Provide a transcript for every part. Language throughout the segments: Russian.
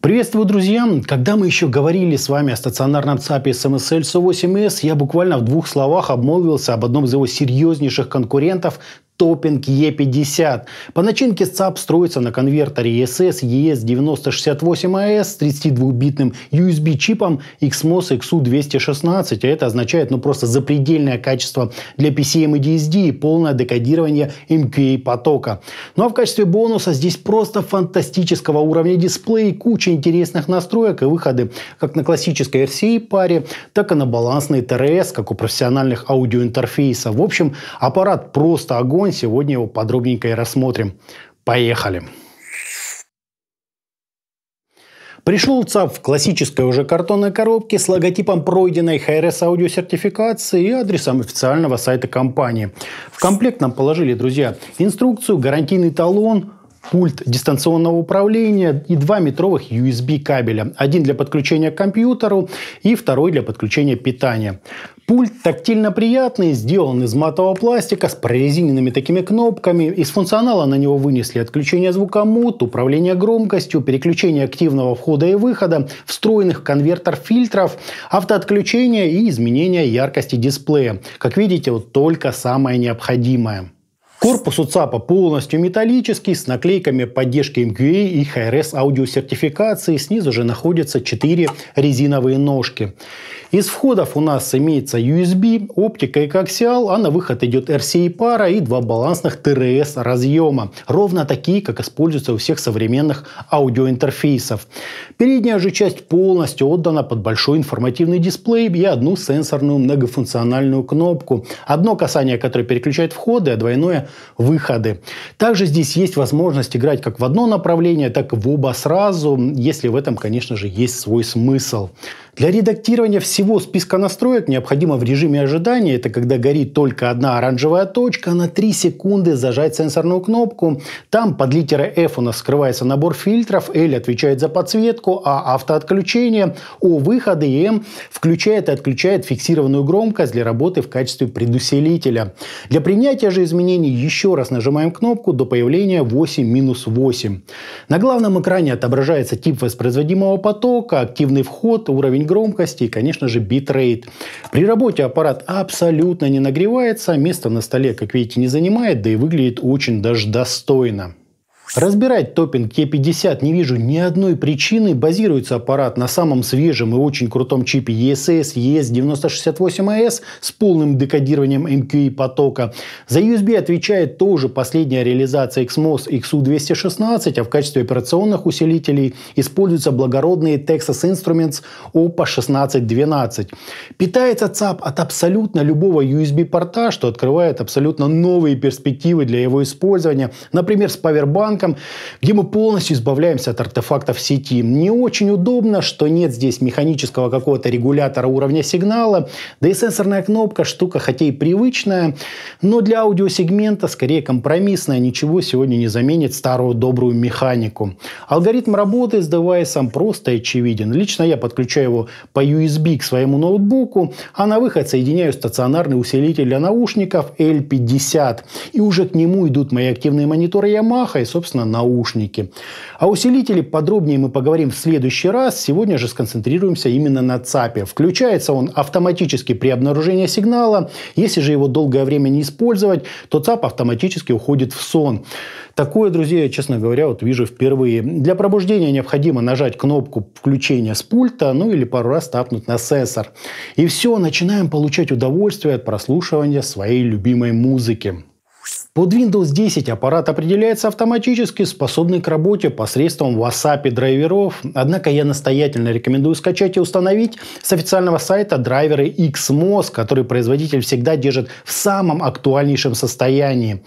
Приветствую, друзья! Когда мы еще говорили с вами о стационарном ЦАПе SMSL SO8S, я буквально в двух словах обмолвился об одном из его серьезнейших конкурентов топинг E50. По начинке СЦАП строится на конвертере ESS ES9068AS с 32-битным USB-чипом XMOS XU216. А это означает ну, просто запредельное качество для PCM и DSD и полное декодирование MQA потока. Ну а в качестве бонуса здесь просто фантастического уровня дисплей, куча интересных настроек и выходы как на классической RCA паре, так и на балансной TRS, как у профессиональных аудиоинтерфейсов. В общем, аппарат просто огонь сегодня его подробненько и рассмотрим. Поехали! Пришел ЦАП в классической уже картонной коробке с логотипом пройденной HRS аудиосертификации и адресом официального сайта компании. В комплект нам положили, друзья, инструкцию, гарантийный талон, пульт дистанционного управления и два метровых USB кабеля. Один для подключения к компьютеру и второй для подключения питания. Пульт тактильно приятный, сделан из матового пластика с прорезиненными такими кнопками. Из функционала на него вынесли отключение звука мод, управление громкостью, переключение активного входа и выхода, встроенных конвертер фильтров, автоотключение и изменение яркости дисплея. Как видите, вот только самое необходимое. Корпус у ЦАПа полностью металлический, с наклейками поддержки MQA и HRS аудиосертификации. Снизу же находятся 4 резиновые ножки. Из входов у нас имеется USB, оптика и коаксиал, а на выход идет RCA пара и два балансных TRS разъема. Ровно такие, как используются у всех современных аудиоинтерфейсов. Передняя же часть полностью отдана под большой информативный дисплей и одну сенсорную многофункциональную кнопку. Одно касание, которое переключает входы, а двойное – выходы. Также здесь есть возможность играть как в одно направление, так и в оба сразу, если в этом, конечно же, есть свой смысл. Для редактирования всего списка настроек необходимо в режиме ожидания, это когда горит только одна оранжевая точка, на 3 секунды зажать сенсорную кнопку. Там под литерой F у нас скрывается набор фильтров, L отвечает за подсветку, а автоотключение, O выходы и M включает и отключает фиксированную громкость для работы в качестве предусилителя. Для принятия же изменений еще раз нажимаем кнопку до появления 8-8. На главном экране отображается тип воспроизводимого потока, активный вход, уровень громкости и, конечно же, битрейт. При работе аппарат абсолютно не нагревается, место на столе, как видите, не занимает, да и выглядит очень даже достойно. Разбирать топинг Е50 не вижу ни одной причины. Базируется аппарат на самом свежем и очень крутом чипе ESS ES9068AS с полным декодированием MQI потока. За USB отвечает тоже последняя реализация XMOS XU216, а в качестве операционных усилителей используются благородные Texas Instruments OPA 1612. Питается ЦАП от абсолютно любого USB-порта, что открывает абсолютно новые перспективы для его использования. Например, с павербанком банком, где мы полностью избавляемся от артефактов сети. Не очень удобно, что нет здесь механического какого-то регулятора уровня сигнала, да и сенсорная кнопка штука хотя и привычная, но для аудиосегмента скорее компромиссная, ничего сегодня не заменит старую добрую механику. Алгоритм работы с девайсом просто очевиден. Лично я подключаю его по USB к своему ноутбуку, а на выход соединяю стационарный усилитель для наушников L50. И уже к нему идут мои активные мониторы Yamaha и, собственно, собственно, наушники. О усилителе подробнее мы поговорим в следующий раз. Сегодня же сконцентрируемся именно на ЦАПе. Включается он автоматически при обнаружении сигнала. Если же его долгое время не использовать, то ЦАП автоматически уходит в сон. Такое, друзья, я, честно говоря, вот вижу впервые. Для пробуждения необходимо нажать кнопку включения с пульта, ну или пару раз тапнуть на сенсор. И все, начинаем получать удовольствие от прослушивания своей любимой музыки. Под Windows 10 аппарат определяется автоматически, способный к работе посредством WhatsApp драйверов. Однако я настоятельно рекомендую скачать и установить с официального сайта драйверы XMOS, который производитель всегда держит в самом актуальнейшем состоянии.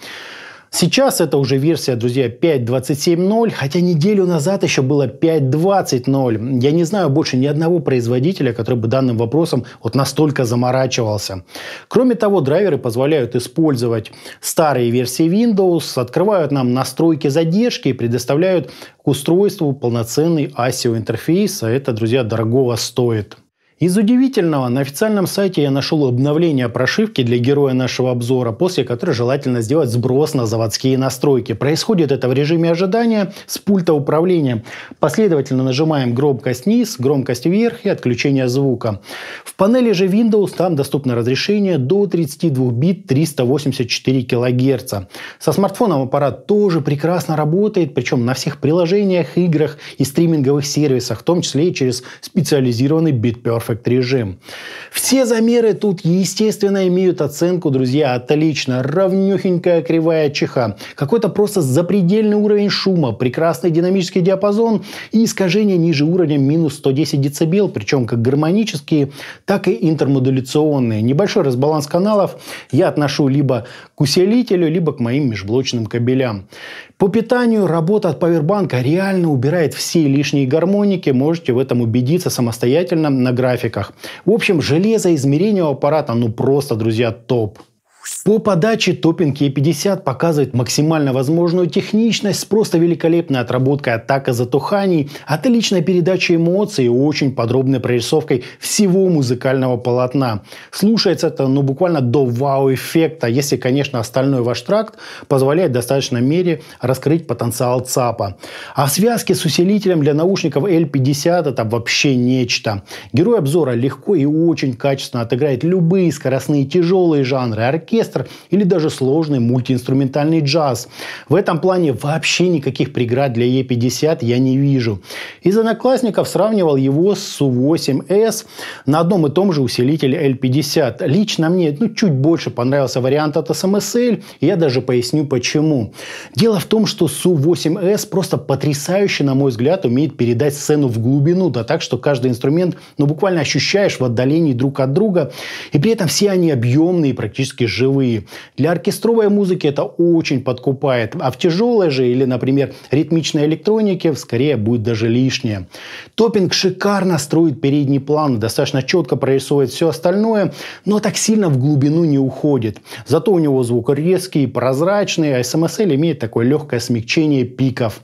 Сейчас это уже версия, друзья, 5.27.0, хотя неделю назад еще было 5.20.0. Я не знаю больше ни одного производителя, который бы данным вопросом вот настолько заморачивался. Кроме того, драйверы позволяют использовать старые версии Windows, открывают нам настройки задержки и предоставляют к устройству полноценный ASIO интерфейс, а это, друзья, дорогого стоит. Из удивительного, на официальном сайте я нашел обновление прошивки для героя нашего обзора, после которой желательно сделать сброс на заводские настройки. Происходит это в режиме ожидания с пульта управления. Последовательно нажимаем громкость вниз, громкость вверх и отключение звука. В панели же Windows там доступно разрешение до 32 бит 384 кГц. Со смартфоном аппарат тоже прекрасно работает, причем на всех приложениях, играх и стриминговых сервисах, в том числе и через специализированный BitPerfect Perfect режим. Все замеры тут, естественно, имеют оценку, друзья, отлично. Равнюхенькая кривая чеха. Какой-то просто запредельный уровень шума, прекрасный динамический диапазон и искажение ниже уровня минус 110 дБ, причем как гармонические, так и интермодуляционные. Небольшой разбаланс каналов я отношу либо к усилителю, либо к моим межблочным кабелям. По питанию работа от павербанка реально убирает все лишние гармоники. Можете в этом убедиться самостоятельно на графиках. В общем, железоизмерение у аппарата ну просто, друзья, топ. По подаче топинг E50 показывает максимально возможную техничность с просто великолепной отработкой атака затуханий, отличной передачей эмоций и очень подробной прорисовкой всего музыкального полотна. Слушается это ну буквально до вау-эффекта, если, конечно, остальной ваш тракт позволяет в достаточной мере раскрыть потенциал ЦАПа. А в связке с усилителем для наушников L50 это вообще нечто. Герой обзора легко и очень качественно отыграет любые скоростные тяжелые жанры, оркестр, оркестр или даже сложный мультиинструментальный джаз. В этом плане вообще никаких преград для E50 я не вижу. Из одноклассников сравнивал его с Su8S на одном и том же усилителе L50. Лично мне ну, чуть больше понравился вариант от SMSL, и я даже поясню почему. Дело в том, что Su8S просто потрясающе, на мой взгляд, умеет передать сцену в глубину, да так, что каждый инструмент ну, буквально ощущаешь в отдалении друг от друга, и при этом все они объемные, практически живые. Для оркестровой музыки это очень подкупает, а в тяжелой же или, например, ритмичной электронике скорее будет даже лишнее. Топинг шикарно строит передний план, достаточно четко прорисовывает все остальное, но так сильно в глубину не уходит. Зато у него звук резкий, прозрачный, а SMSL имеет такое легкое смягчение пиков.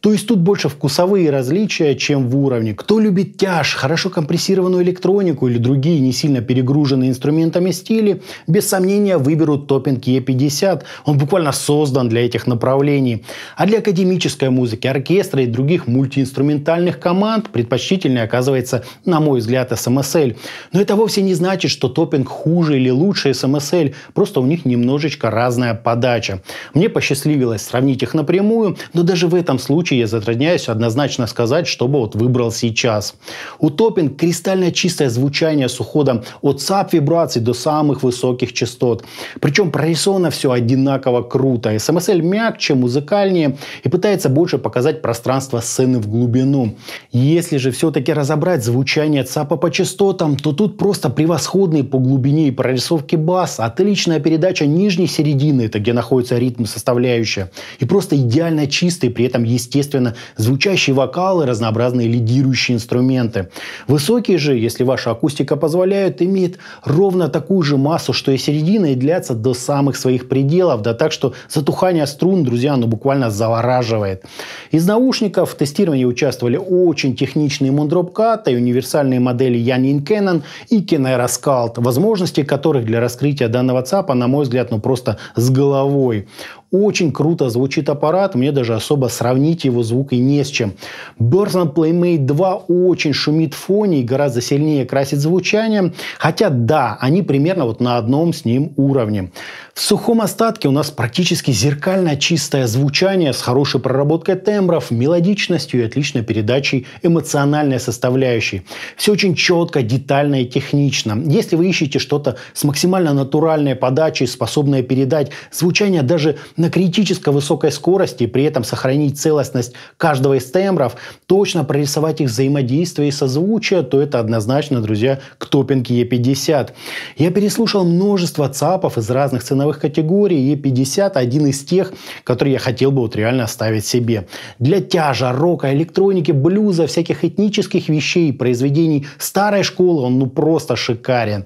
То есть тут больше вкусовые различия, чем в уровне. Кто любит тяж, хорошо компрессированную электронику или другие не сильно перегруженные инструментами стили, без сомнения выберут топинг E50. Он буквально создан для этих направлений. А для академической музыки, оркестра и других мультиинструментальных команд предпочтительнее оказывается, на мой взгляд, SMSL. Но это вовсе не значит, что Topping хуже или лучше SMSL. Просто у них немножечко разная подача. Мне посчастливилось сравнить их напрямую, но даже в этом случае я затрудняюсь однозначно сказать, что бы вот выбрал сейчас. У Topping кристально чистое звучание с уходом от саб-вибраций до самых высоких частот. Причем прорисовано все одинаково круто. SMSL мягче, музыкальнее и пытается больше показать пространство сцены в глубину. Если же все-таки разобрать звучание ЦАПа по частотам, то тут просто превосходный по глубине и прорисовке бас, отличная передача нижней середины, это где находится ритм составляющая, и просто идеально чистый, при этом естественно, звучащие вокалы, разнообразные лидирующие инструменты. Высокие же, если ваша акустика позволяет, имеет ровно такую же массу, что и середина, и длятся до самых своих пределов. Да так что затухание струн, друзья, ну буквально завораживает. Из наушников в тестировании участвовали очень техничные Moondrop и универсальные модели Yanin Canon и Kenera Scald, возможности которых для раскрытия данного ЦАПа, на мой взгляд, ну просто с головой. Очень круто звучит аппарат, мне даже особо сравнить его звук и не с чем. Burton Playmate 2 очень шумит в фоне и гораздо сильнее красит звучание, хотя да, они примерно вот на одном с ним уровне. В сухом остатке у нас практически зеркально чистое звучание с хорошей проработкой тембров, мелодичностью и отличной передачей эмоциональной составляющей. Все очень четко, детально и технично. Если вы ищете что-то с максимально натуральной подачей, способное передать звучание даже на критически высокой скорости и при этом сохранить целостность каждого из тембров, точно прорисовать их взаимодействие и созвучие, то это однозначно, друзья, к топинг E50. Я переслушал множество ЦАПов из разных ценовых ценовых категорий, E50 один из тех, которые я хотел бы вот реально оставить себе. Для тяжа, рока, электроники, блюза, всяких этнических вещей, произведений старой школы он ну просто шикарен.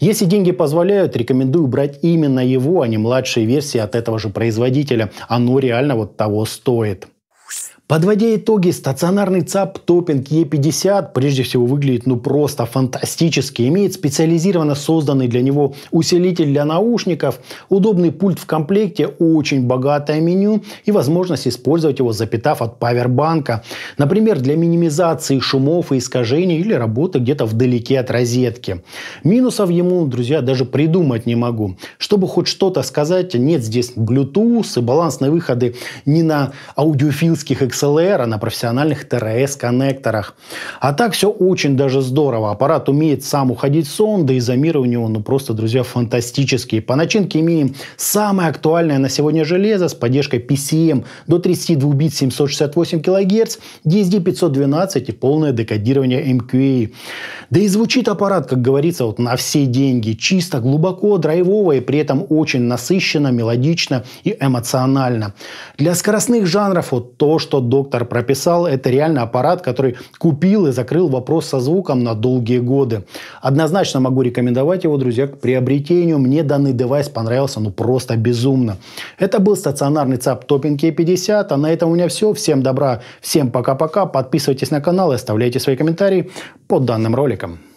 Если деньги позволяют, рекомендую брать именно его, а не младшие версии от этого же производителя. Оно реально вот того стоит. Подводя итоги, стационарный ЦАП Топинг E50 прежде всего выглядит ну просто фантастически. Имеет специализированно созданный для него усилитель для наушников, удобный пульт в комплекте, очень богатое меню и возможность использовать его, запитав от павербанка. Например, для минимизации шумов и искажений или работы где-то вдалеке от розетки. Минусов ему, друзья, даже придумать не могу. Чтобы хоть что-то сказать, нет здесь Bluetooth и балансные выходы не на аудиофилских XLR, а на профессиональных TRS-коннекторах. А так все очень даже здорово. Аппарат умеет сам уходить в сон, да и замеры у него, ну просто, друзья, фантастические. По начинке имеем самое актуальное на сегодня железо с поддержкой PCM до 32 бит 768 кГц, DSD 512 и полное декодирование MQA. Да и звучит аппарат, как говорится, вот на все деньги. Чисто, глубоко, драйвово и при этом очень насыщенно, мелодично и эмоционально. Для скоростных жанров вот то, что доктор прописал, это реально аппарат, который купил и закрыл вопрос со звуком на долгие годы. Однозначно могу рекомендовать его, друзья, к приобретению. Мне данный девайс понравился ну просто безумно. Это был стационарный ЦАП Топинг E50. А на этом у меня все. Всем добра, всем пока-пока. Подписывайтесь на канал и оставляйте свои комментарии под данным роликом.